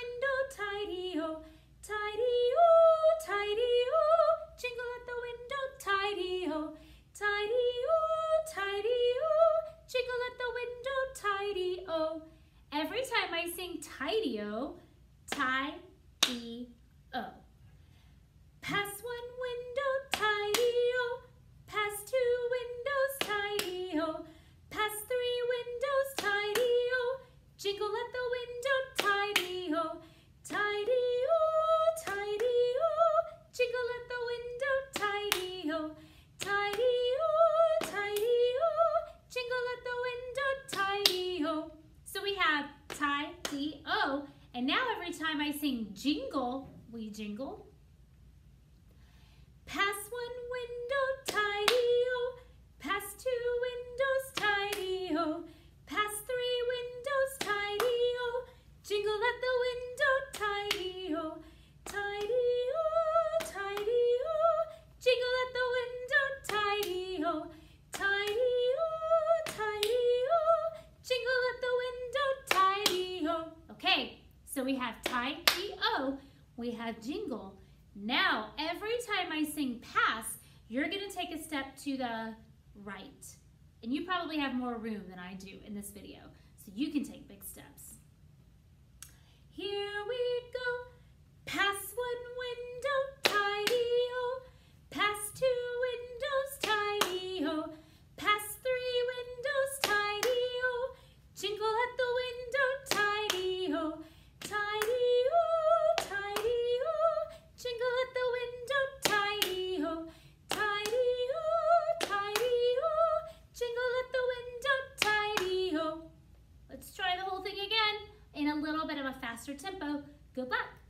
window, tideo. Tideo, tideo. Jingle at the window, tideo. Tideo, tideo. Jingle at the window, tideo. Every time I sing tideo, tideo. Past one window, tideo. Past two windows, tideo. Past three windows, tideo. Jingle at the window, tideo. Tideo, tideo. Jingle at the window, tideo. Tideo, tideo. Jingle at the window, tideo. So we have And now every time I sing jingle, we jingle. Past one window, tideo. Past two windows, tideo. Past three windows, tideo. Jingle at the window, tideo. Tideo, tideo. Jingle at the window, tideo. Tideo, tideo. Jingle at the window, tideo. Okay, so we have tideo. We have jingle. Now, every time I sing pass, you're going to take a step to the right. And you probably have more room than I do in this video, so you can take big steps. Here we go. Pass one window, tideo. Pass two windows, tideo. Pass three windows, tideo. Jingle at the window, tideo. Tideo, tideo. Jingle at the window, tideo. Tideo, tideo. Jingle at the window, tideo. Let's try the whole thing again in a little bit of a faster tempo. Good step